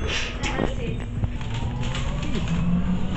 Thank you.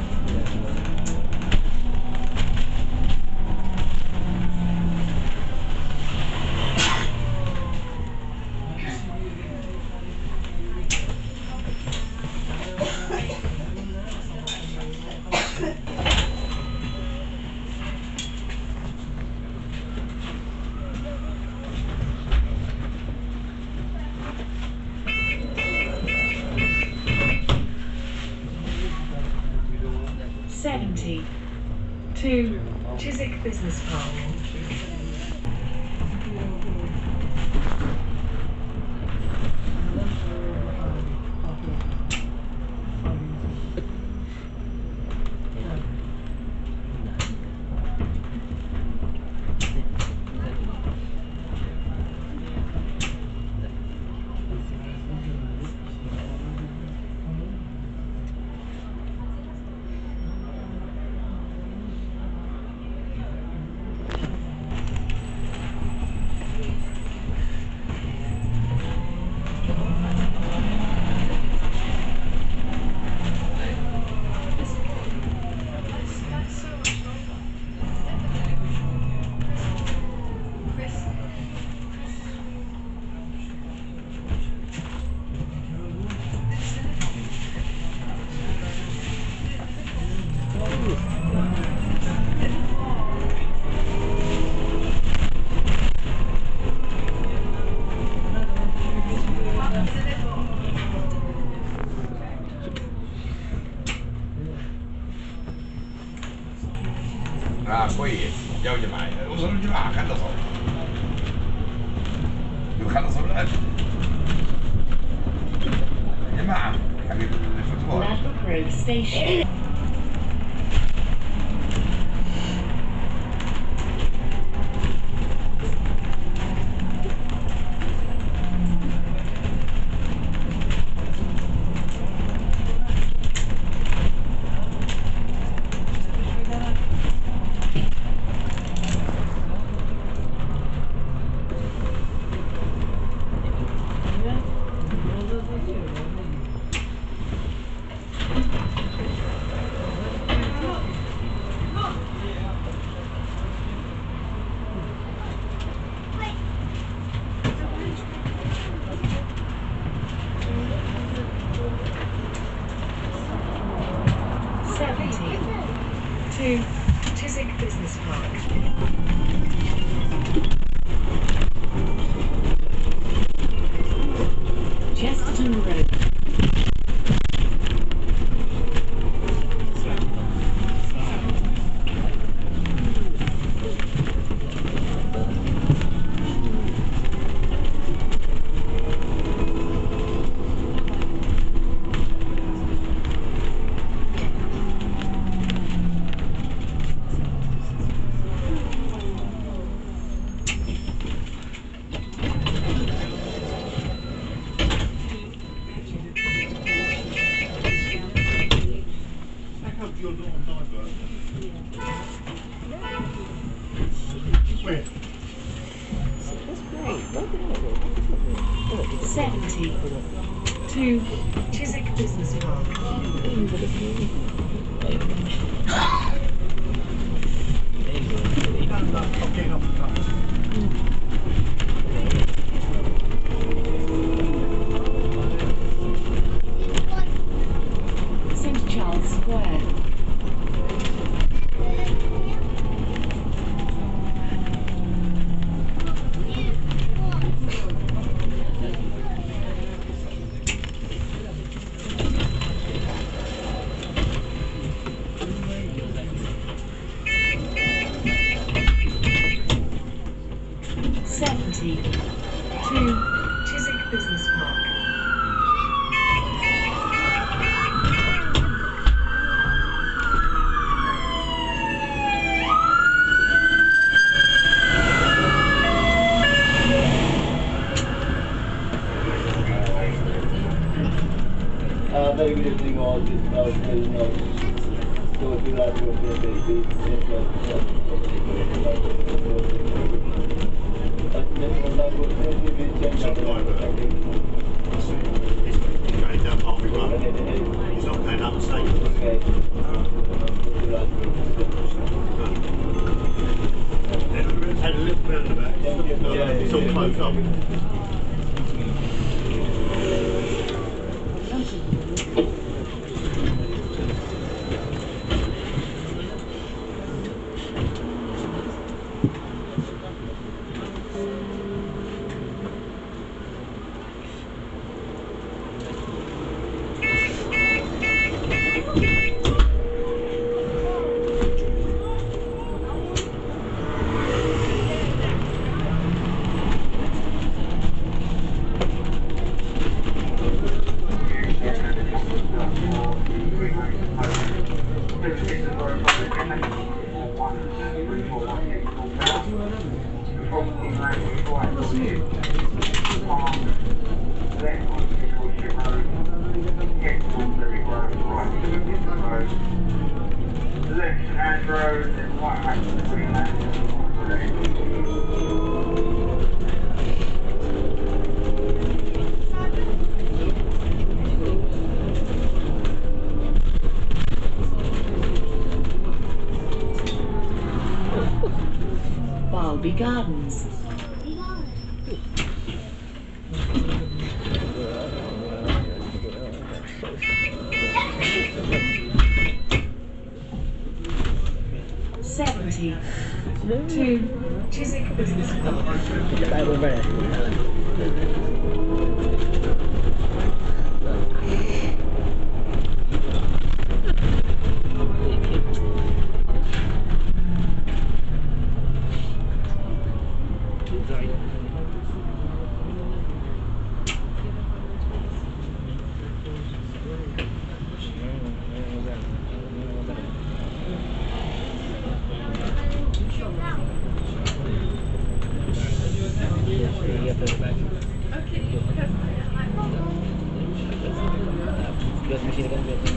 70 to Chiswick Business Park. 要你买我说你哪看到好有看到什么人你们还没 Business Park. Seventy to Chiswick Business Park. seriously just about know. So if you like. He's not mistake. It's all closed up. Balby Gardens. Seventy. Two Chiswick Business Park. Galliano